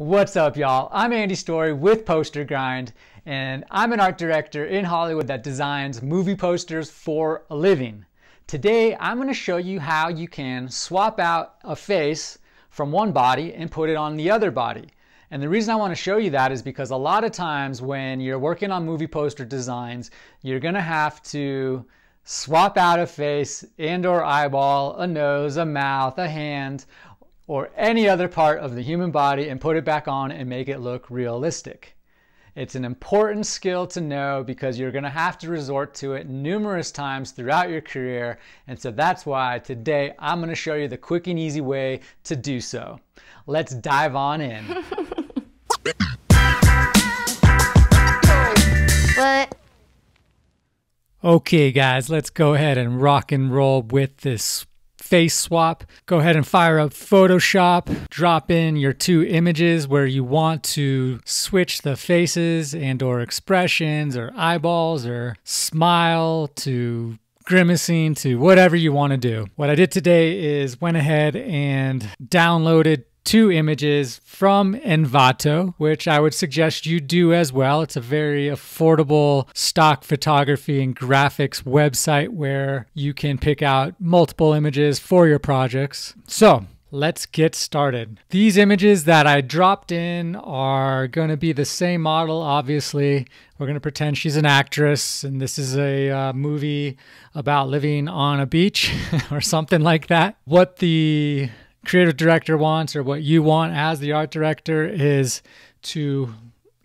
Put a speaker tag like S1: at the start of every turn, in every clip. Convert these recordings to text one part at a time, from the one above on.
S1: What's up, y'all? I'm Andy Story with Poster Grind, and I'm an art director in Hollywood that designs movie posters for a living. Today, I'm going to show you how you can swap out a face from one body and put it on the other body. And the reason I want to show you that is because a lot of times when you're working on movie poster designs, you're going to have to swap out a face and or eyeball, a nose, a mouth, a hand, or any other part of the human body and put it back on and make it look realistic. It's an important skill to know because you're going to have to resort to it numerous times throughout your career. And so that's why today I'm going to show you the quick and easy way to do so. Let's dive on in.
S2: What?
S1: Okay, guys, let's go ahead and rock and roll with this face swap. Go ahead and fire up Photoshop, drop in your two images where you want to switch the faces and or expressions or eyeballs or smile to grimacing to whatever you want to do. What I did today is went ahead and downloaded two images from Envato, which I would suggest you do as well. It's a very affordable stock photography and graphics website where you can pick out multiple images for your projects. So, Let's get started. These images that I dropped in are going to be the same model, obviously. We're going to pretend she's an actress, and this is a uh, movie about living on a beach or something like that. What the creative director wants or what you want as the art director is to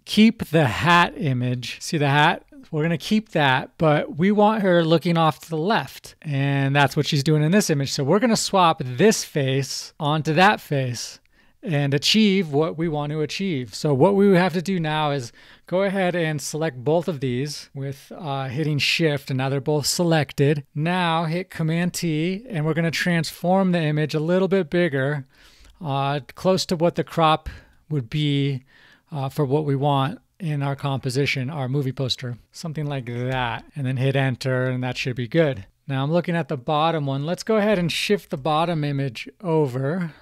S1: keep the hat image. See the hat? We're going to keep that, but we want her looking off to the left. And that's what she's doing in this image. So we're going to swap this face onto that face and achieve what we want to achieve. So what we have to do now is go ahead and select both of these with uh, hitting shift and now they're both selected. Now hit command T and we're going to transform the image a little bit bigger, uh, close to what the crop would be uh, for what we want in our composition, our movie poster, something like that. And then hit enter and that should be good. Now I'm looking at the bottom one. Let's go ahead and shift the bottom image over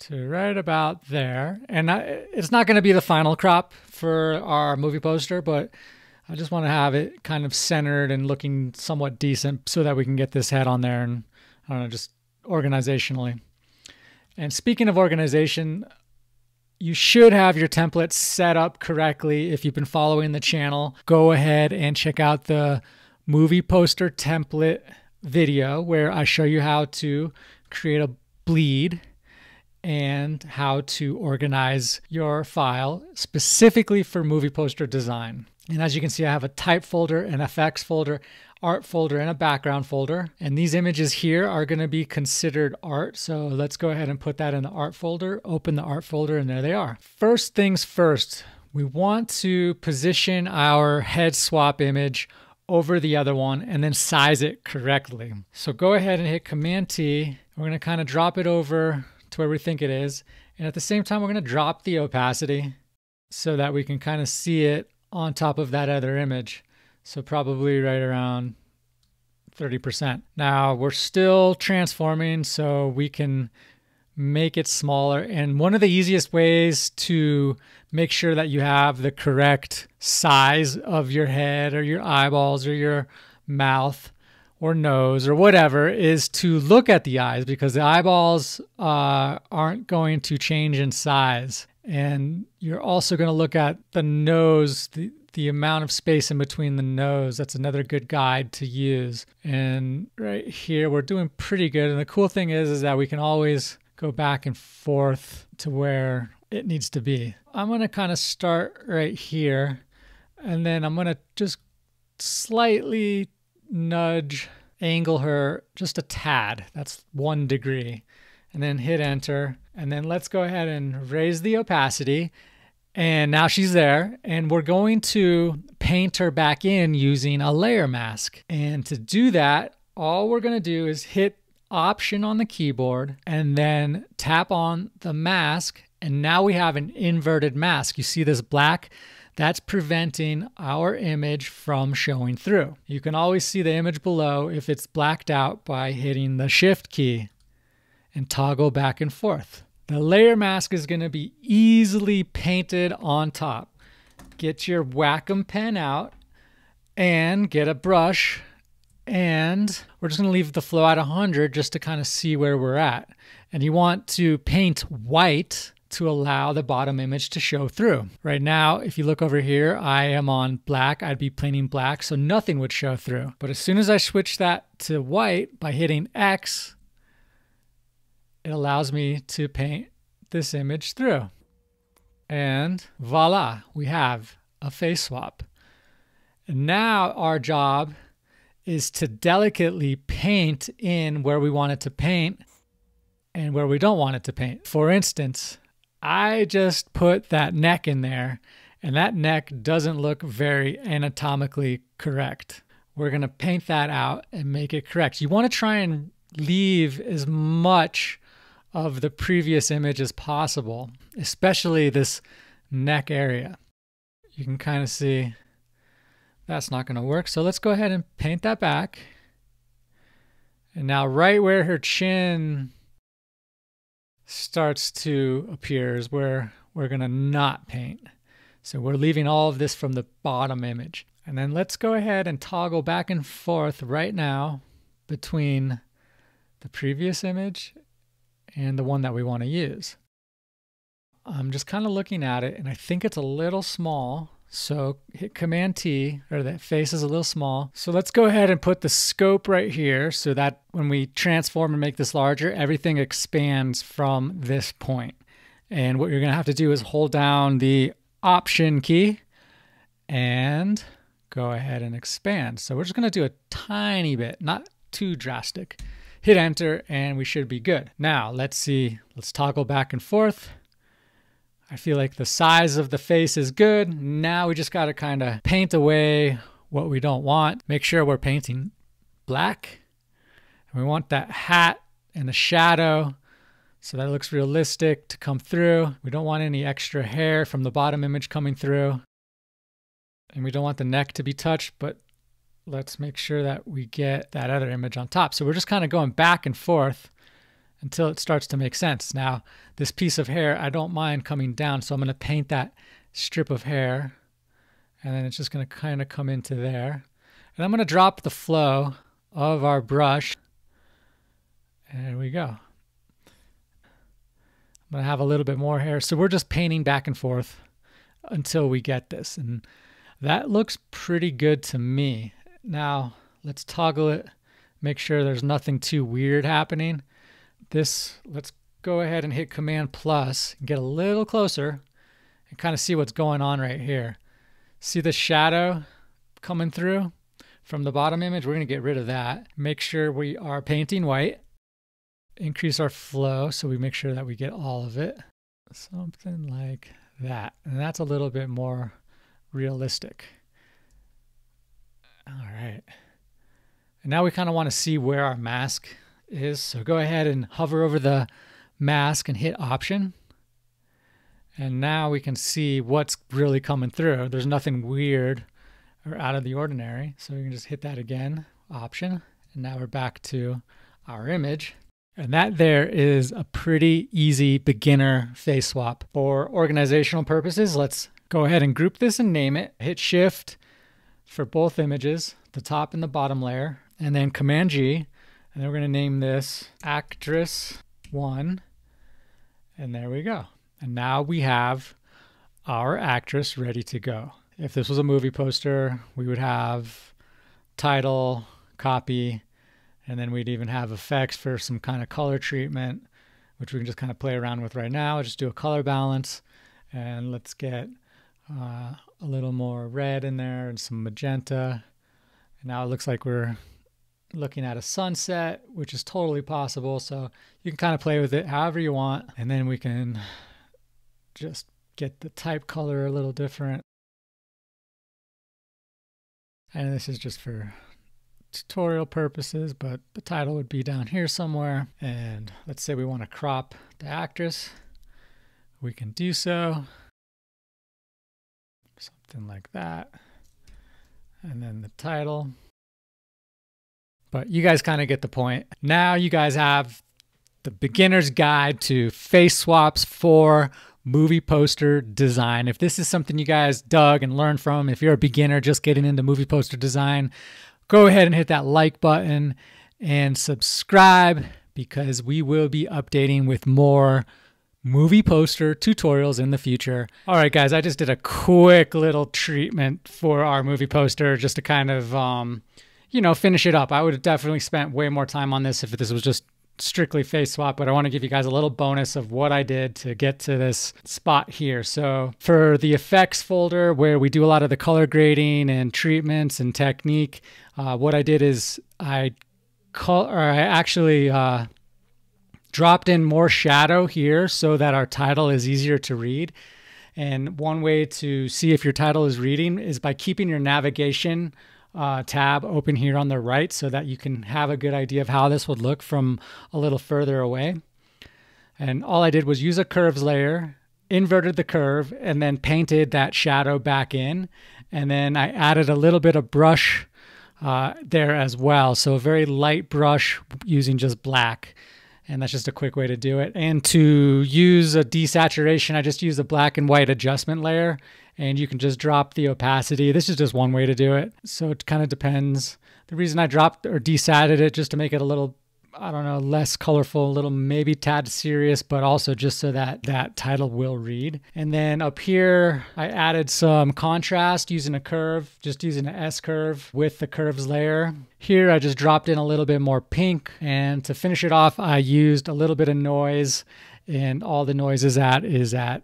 S1: to right about there. And I, it's not going to be the final crop for our movie poster, but I just want to have it kind of centered and looking somewhat decent so that we can get this head on there and I don't know, just organizationally. And speaking of organization, you should have your template set up correctly if you've been following the channel. Go ahead and check out the movie poster template video where I show you how to create a bleed and how to organize your file specifically for movie poster design. And as you can see, I have a type folder, an effects folder, art folder, and a background folder. And these images here are going to be considered art. So let's go ahead and put that in the art folder, open the art folder, and there they are. First things first, we want to position our head swap image over the other one and then size it correctly. So go ahead and hit Command T. We're going to kind of drop it over to where we think it is. And at the same time, we're going to drop the opacity so that we can kind of see it on top of that other image. So probably right around 30%. Now we're still transforming so we can make it smaller. And one of the easiest ways to make sure that you have the correct size of your head or your eyeballs or your mouth or nose or whatever is to look at the eyes because the eyeballs uh, aren't going to change in size. And you're also going to look at the nose, the, the amount of space in between the nose. That's another good guide to use. And right here, we're doing pretty good. And the cool thing is, is that we can always go back and forth to where it needs to be. I'm going to kind of start right here. And then I'm going to just slightly nudge, angle her just a tad. That's one degree. And then hit enter. And then let's go ahead and raise the opacity. And now she's there. And we're going to paint her back in using a layer mask. And to do that, all we're going to do is hit option on the keyboard and then tap on the mask. And now we have an inverted mask. You see this black that's preventing our image from showing through. You can always see the image below if it's blacked out by hitting the shift key and toggle back and forth. The layer mask is going to be easily painted on top. Get your Wacom pen out and get a brush and we're just going to leave the flow at 100 just to kind of see where we're at. And you want to paint white to allow the bottom image to show through. Right now, if you look over here, I am on black. I'd be painting black, so nothing would show through. But as soon as I switch that to white by hitting X, it allows me to paint this image through. And voila, we have a face swap. And now our job is to delicately paint in where we want it to paint and where we don't want it to paint. For instance, I just put that neck in there and that neck doesn't look very anatomically correct. We're to paint that out and make it correct. You want to try and leave as much of the previous image as possible, especially this neck area. You can kind of see that's not to work. So let's go ahead and paint that back. And now right where her chin starts to appear is where we're going to not paint. So we're leaving all of this from the bottom image. And then let's go ahead and toggle back and forth right now between the previous image and the one that we want to use. I'm just kind of looking at it and I think it's a little small. So hit Command T, or that face is a little small. So let's go ahead and put the scope right here so that when we transform and make this larger, everything expands from this point. And what you're gonna have to do is hold down the Option key and go ahead and expand. So we're just gonna do a tiny bit, not too drastic. Hit enter and we should be good. Now let's see, let's toggle back and forth. I feel like the size of the face is good. Now we just got to kind of paint away what we don't want. Make sure we're painting black. And we want that hat and the shadow so that looks realistic to come through. We don't want any extra hair from the bottom image coming through. And we don't want the neck to be touched, but let's make sure that we get that other image on top. So we're just kind of going back and forth until it starts to make sense. Now, this piece of hair, I don't mind coming down, so I'm going to paint that strip of hair, and then it's just going to kind of come into there. And I'm going to drop the flow of our brush. There we go. I'm going to have a little bit more hair. So we're just painting back and forth until we get this. And that looks pretty good to me. Now, let's toggle it, make sure there's nothing too weird happening this, let's go ahead and hit Command Plus and get a little closer and kind of see what's going on right here. See the shadow coming through from the bottom image? We're going to get rid of that. Make sure we are painting white. Increase our flow so we make sure that we get all of it. Something like that. And that's a little bit more realistic. All right. And now we kind of want to see where our mask is. So go ahead and hover over the mask and hit option. And now we can see what's really coming through. There's nothing weird or out of the ordinary. So we can just hit that again, option. And now we're back to our image. And that there is a pretty easy beginner face swap. For organizational purposes, let's go ahead and group this and name it. Hit shift for both images, the top and the bottom layer, and then command G and then we're going to name this actress one. And there we go. And now we have our actress ready to go. If this was a movie poster, we would have title, copy, and then we'd even have effects for some kind of color treatment, which we can just kind of play around with right now. Just do a color balance and let's get uh, a little more red in there and some magenta. And now it looks like we're looking at a sunset, which is totally possible. So you can kind of play with it however you want. And then we can just get the type color a little different. And this is just for tutorial purposes, but the title would be down here somewhere. And let's say we want to crop the actress. We can do so. Something like that. And then the title. But you guys kind of get the point. Now you guys have the beginner's guide to face swaps for movie poster design. If this is something you guys dug and learned from, if you're a beginner just getting into movie poster design, go ahead and hit that like button and subscribe because we will be updating with more movie poster tutorials in the future. All right, guys, I just did a quick little treatment for our movie poster just to kind of, um, you know, finish it up. I would have definitely spent way more time on this if this was just strictly face swap, but I want to give you guys a little bonus of what I did to get to this spot here. So for the effects folder where we do a lot of the color grading and treatments and technique, uh, what I did is I call or I actually uh, dropped in more shadow here so that our title is easier to read. And one way to see if your title is reading is by keeping your navigation uh, tab open here on the right so that you can have a good idea of how this would look from a little further away. And all I did was use a curves layer, inverted the curve, and then painted that shadow back in. And then I added a little bit of brush uh, there as well. So a very light brush using just black and that's just a quick way to do it. And to use a desaturation, I just use a black and white adjustment layer, and you can just drop the opacity. This is just one way to do it. So it kind of depends. The reason I dropped or desatted it just to make it a little I don't know, less colorful, a little maybe tad serious, but also just so that that title will read. And then up here, I added some contrast using a curve, just using an S curve with the curves layer. Here, I just dropped in a little bit more pink. And to finish it off, I used a little bit of noise and all the noise is at is at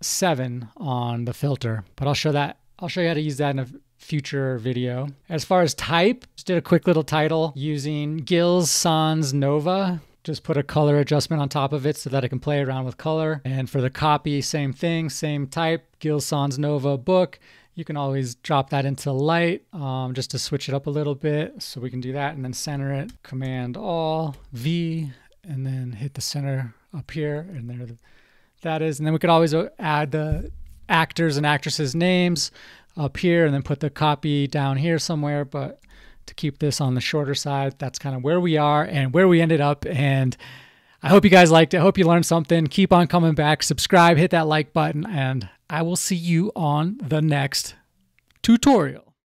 S1: seven on the filter, but I'll show that. I'll show you how to use that in a future video. As far as type, just did a quick little title using Gill Sans Nova. Just put a color adjustment on top of it so that I can play around with color. And for the copy, same thing, same type, Gill Sans Nova book. You can always drop that into light um, just to switch it up a little bit. So we can do that and then center it. Command All, V, and then hit the center up here. And there that is. And then we could always uh, add the actors and actresses' names up here and then put the copy down here somewhere. But to keep this on the shorter side, that's kind of where we are and where we ended up. And I hope you guys liked it. I hope you learned something. Keep on coming back. Subscribe, hit that like button, and I will see you on the next tutorial.